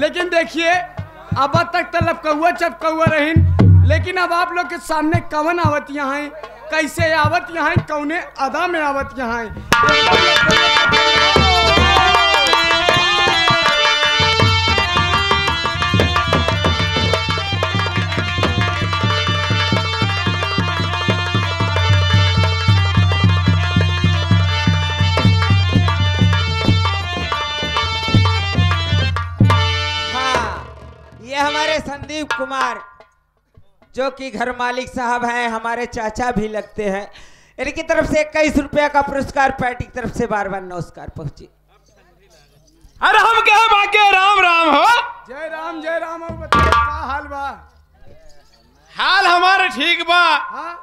लेकिन देखिए, अब तक तलब कौआ चप कौआ रहीन, लेकिन अब आप लोग के सामने कवन आवत यहाँ है? कैसे आवत यहाँ कौने अदा में आवत यहाँ हाँ? संदीप कुमार जो कि घर मालिक साहब हैं हमारे चाचा भी लगते हैं। इनकी तरफ़ से इक्कीस रुपया का पुरस्कार पार्टी की तरफ़ से बार बार नमस्कार पहुँची। अरे हम क्या बाके राम राम हो। जय राम जय राम और बताओ का हाल बा? हाल हमारे ठीक बा। हाँ?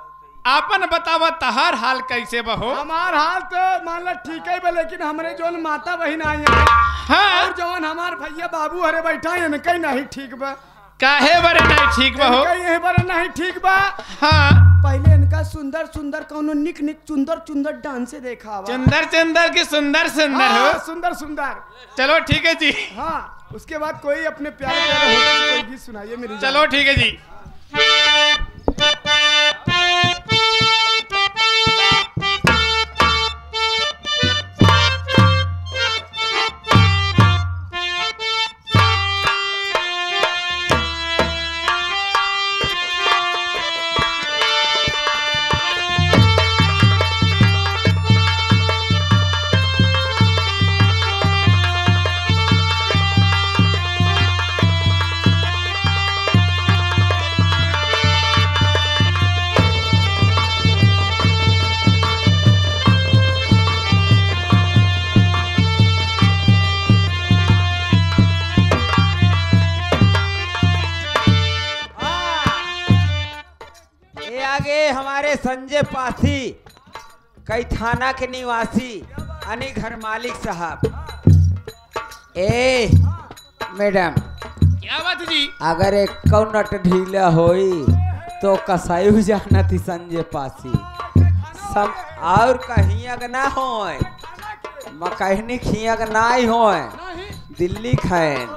आपन बतावा तहार हाल कैसे बहो हमार हाल तो मान लो ठीक है लेकिन हमरे जोन माता बहन आई है हाँ। और जवन हमार भैया बाबू हरे बैठा है इनका ही नहीं ठीक बा। काहे बरे नहीं ठीक बा हो? काहे बारे नहीं ठीक बा। हाँ। पहले इनका सुंदर सुंदर कौनो निक निक सुंदर सुंदर डांस से देखा बा। चंदर चंदर की सुंदर सुंदर हो। हाँ, सुंदर सुंदर। चलो ठीक है जी। हाँ उसके बाद कोई अपने प्यारे प्यारे होटल कोई भी सुनाइए मेरी चलो ठीक है जी। हमारे संजय पासी कई थाना के निवासी अनी घर मालिक साहब। ए मैडम क्या बात जी अगर एक कौनट ढीला होई तो कसाई जाना थी संजय पासी। सम और कहीं अगर ना होए मकहनी खिया का ना ही होए दिल्ली खैन।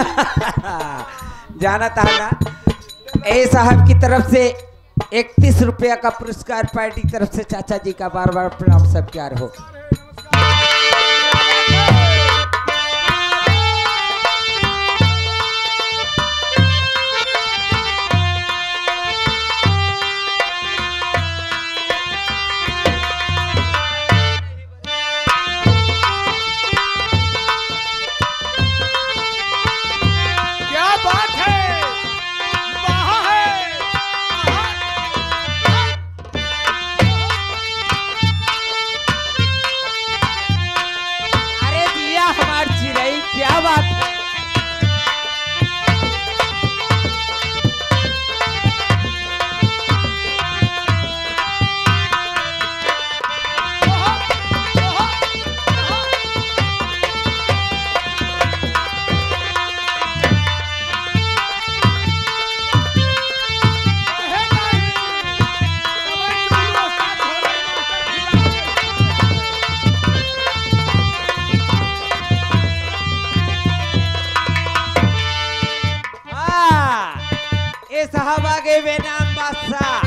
जाना था ना ए साहब की तरफ़ से इकतीस रुपया का पुरस्कार पार्टी की तरफ़ से चाचा जी का बार बार प्रणाम, सब प्यार हो। साहब आगे बेनाम बादशाह।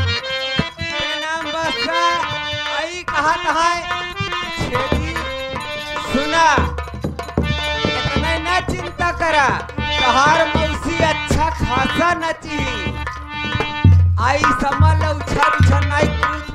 बेनाम बादशाह, आई कहा है छेदी सुना। इतना न चिंता करा तहार मौसी अच्छा खासा नची। आई समल उछल उछल नाई कूद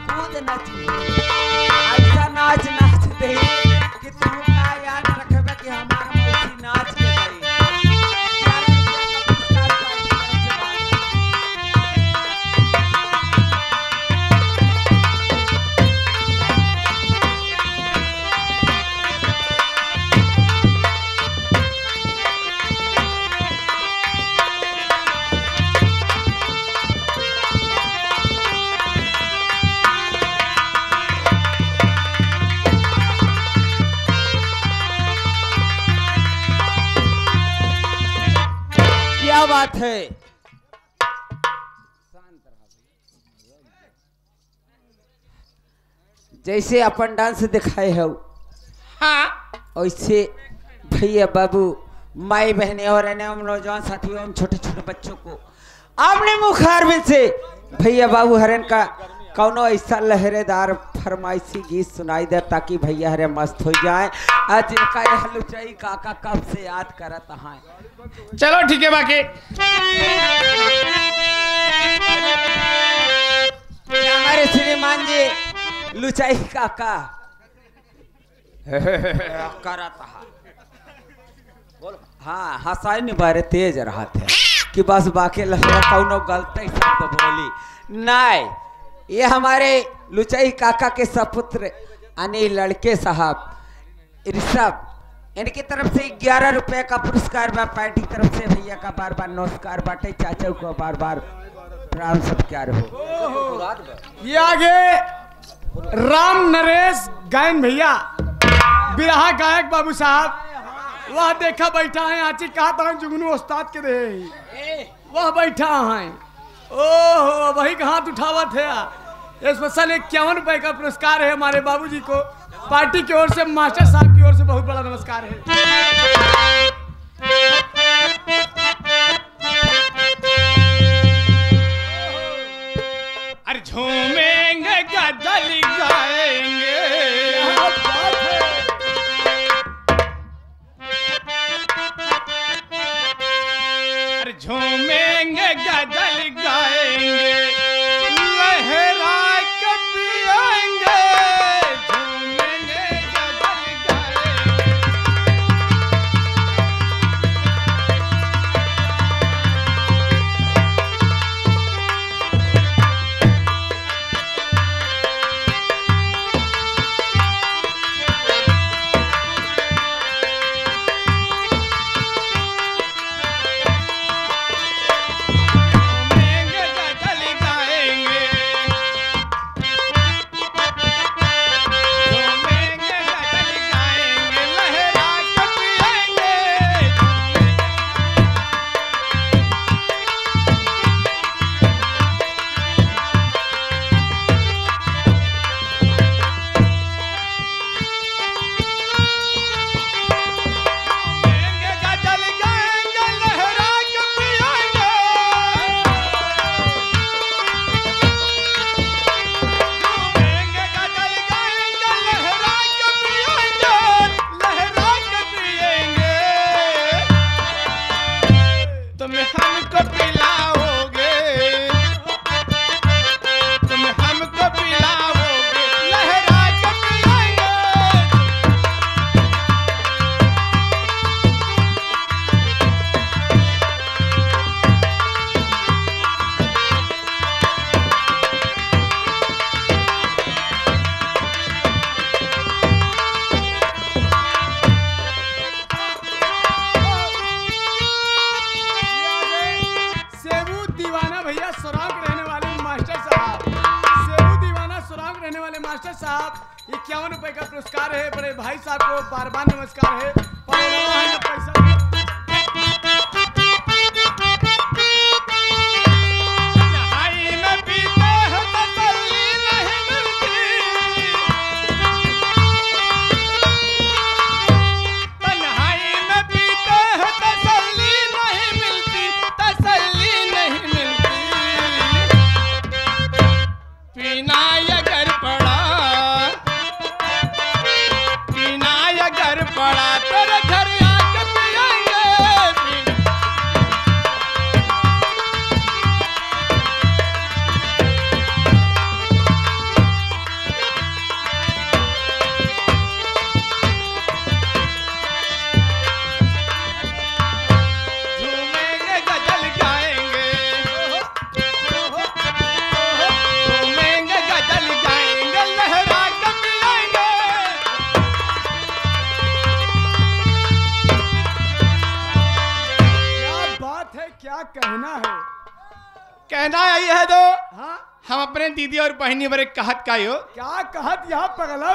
है। जैसे अपन डांस दिखाए हो हाँ। वैसे भैया बाबू माई बहने और हम नौजवान साथियों छोटे छोटे बच्चों को आपने मुखार में से भैया बाबू हरण का कौनो ऐसा लहरेदार फरमाइशी गीत सुनाई दे ताकि भैया हरे मस्त हो जाए। आज इनका यह लुचाई काका कब से याद करत हैं चलो ठीक है बाकी। हमारे श्रीमान जी लुचाई काका। करत हैं हाँ हंसाई नहीं बारे तेज रहा थे कि बस बाकी लहरा कौनो गलती शब्द बोली। नहीं ये हमारे लुचाई काका के सपुत्र, अनिल लड़के साहब। ऋषभ, इनकी तरफ़ से ग्यारह रुपए का पुरस्कार बा पार्टी तरफ़ से, भैया का बार बार नमस्कार बाटे, चाचा को बार बार प्राण सत्कार हो। ये आगे राम नरेश गायन भैया, बिरहा गायक बाबू साहब। वह देखा बैठा है आची कहा जुगनू उस्ताद के दे वह बैठा है। ओहो, वही का हाथ उठावा थे स्पेशल इक्यावन रुपए का पुरस्कार है हमारे बाबूजी को। पार्टी की ओर से, मास्टर साहब की ओर से बहुत बड़ा नमस्कार है। मास्टर साहब, इक्यावन रुपए का पुरस्कार है बड़े भाई साहब को बार बार नमस्कार है। पैसा यही है तो? हाँ। हम अपने दीदी और बहनी पर एक कहत का यो क्या कहत यहाँ पगला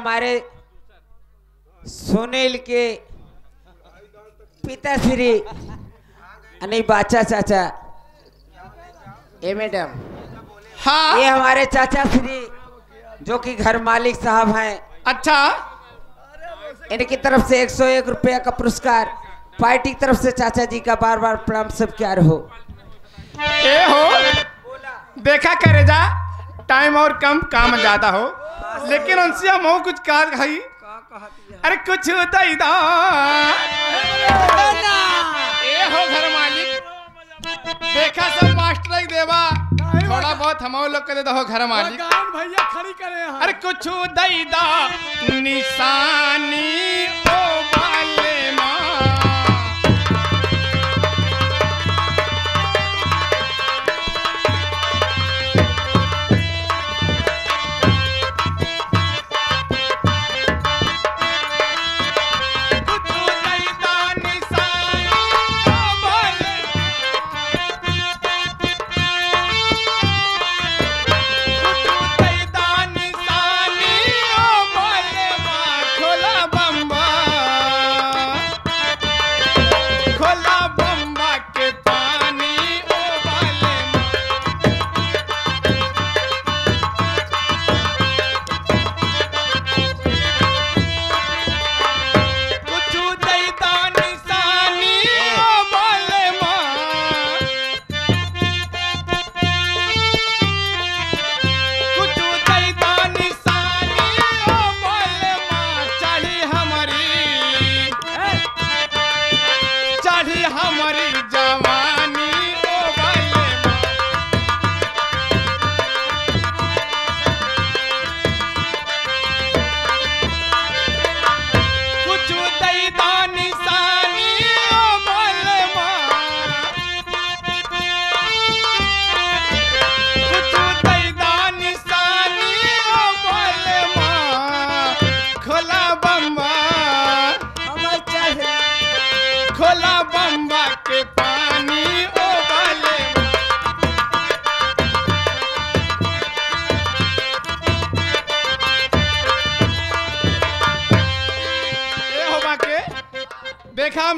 हमारे सुनील के पिताश्री नहीं बाचा चाचा। ए मैडम। हाँ। ये हमारे चाचा श्री जो कि घर मालिक साहब हैं। अच्छा। इनकी तरफ़ से 101 रुपया का पुरस्कार पार्टी की तरफ़ से चाचा जी का बार बार प्रणाम सब क्या हो। ए हो। देखा करे जा। टाइम और कम काम ज़्यादा हो। लेकिन उनसे हम हो कुछ कहा खाई अरे कुछ ए हो घर मालिक। देखा सब मास्टर ही देवा। थोड़ा बहुत हम लोग के दे दो घर मालिक। भैया खड़ी करे अरे कुछ दई दा निशानी हमारी जवानी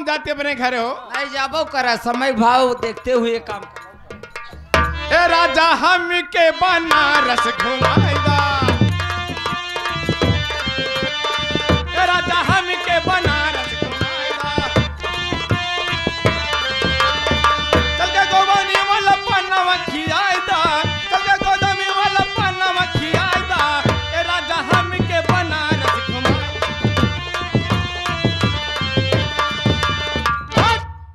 हम जाते अपने घर हो नहीं जाबो करा समय भाव देखते हुए काम करो। ए राजा हम के बनारस घुमाई